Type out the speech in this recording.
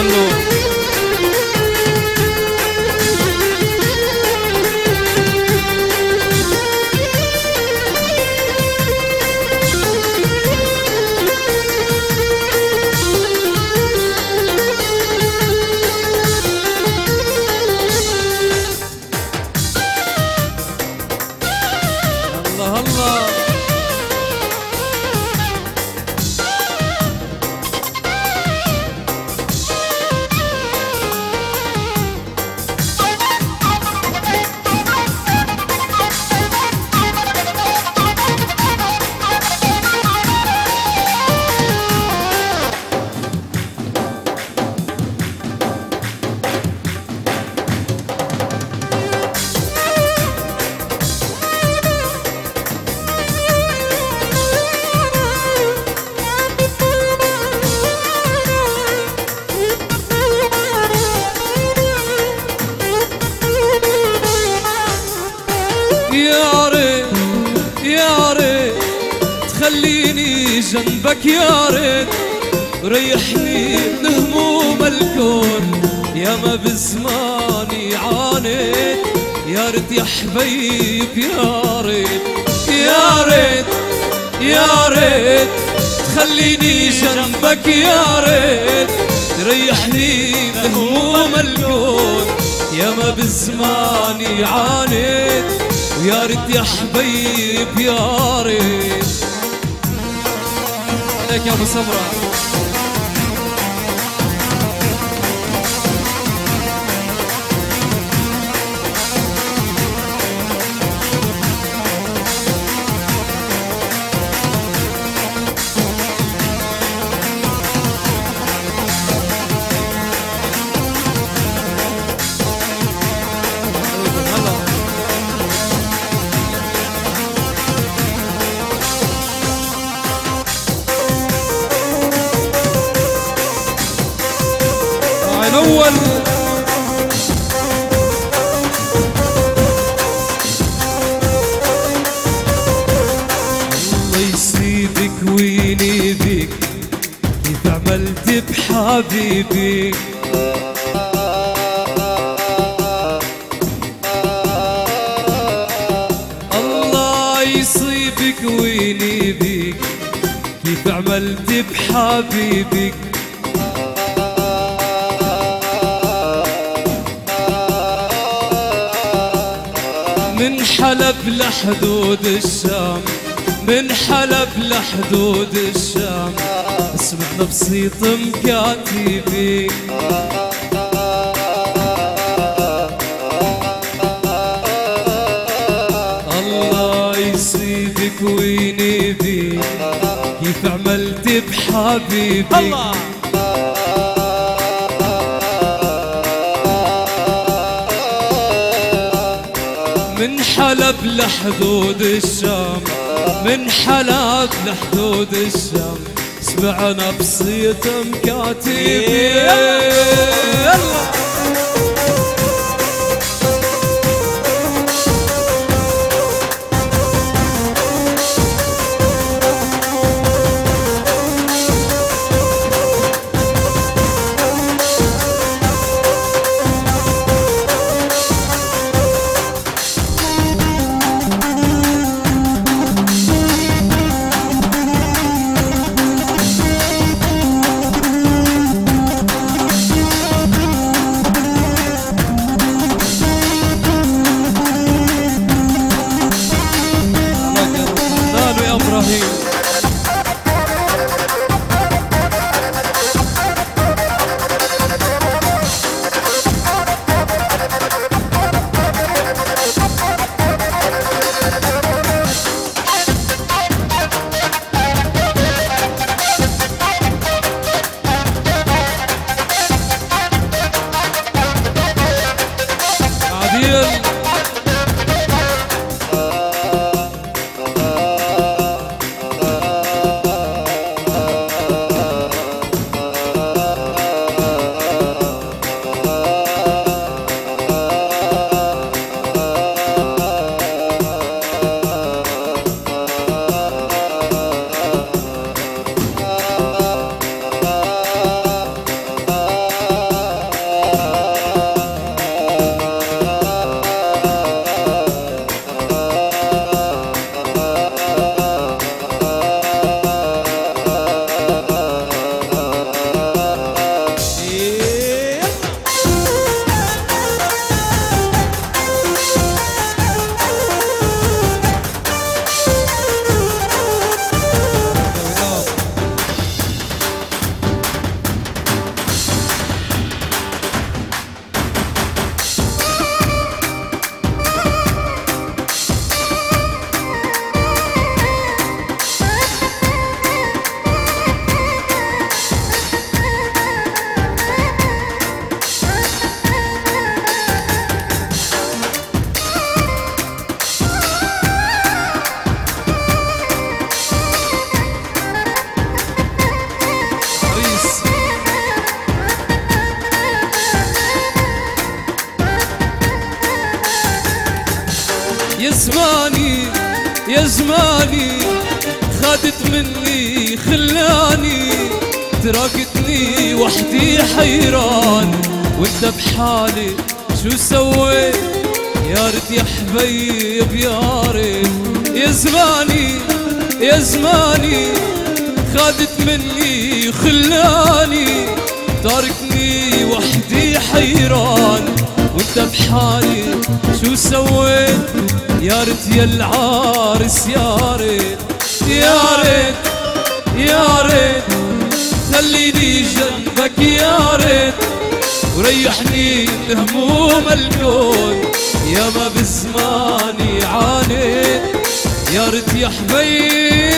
Onu جنبك يا ريت ريحني من هموم الكون. يا ما بزماني عانيت يا ريت يا حبيب يا ريت يا ريت يا ريت تخليني جنبك يا ريت. تريحني من هموم الكون. يا ما بزماني عانيت ويا ريت يا حبيب يا ريت. daqui ao Sambro. عملت بحبيبي الله يصيبك وينيبك كيف عملت بحبيبك. من حلب لحدود الشام من حلب لحدود الشام. اسمع بسيط مكاتبي الله يصيبك وينيبي كيف عملت بحبيبي الله! من حلب لحدود الشام من حلب لحدود الشام. سمعنا بصيت مكاتبي here. يا زماني خدت مني خلاني تركتني وحدي حيران. وانت بحالي شو سويت؟ يا ريت يا حبيب يا ريت. يا زماني يا زماني خدت مني خلاني تاركني وحدي حيران. وانت بحالي شو سويت؟ يا ريت يا العارس يا ريت يا ريت يا ريت خليني جنبك يا ريت وريحني من هموم الكون يا ما بزماني عانيت يا ريت يا حبيبي